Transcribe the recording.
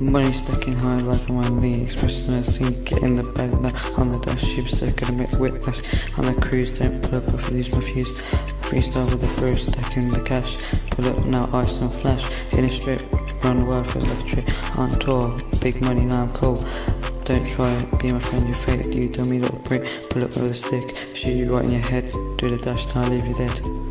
Money stacking high like on my express I sink in the back now on the dash ship circuit admit whiplash on the cruise don't pull up off these my fuse. Freestyle with the first stacking the cash. Pull up now ice and flash. In a strip run the world feels like a trip. On tour big money now I'm cold. don't try be my friend, you're fake, you dummy little prick, pull up with a stick, shoot you right in your head, do the dash, now I'll leave you dead.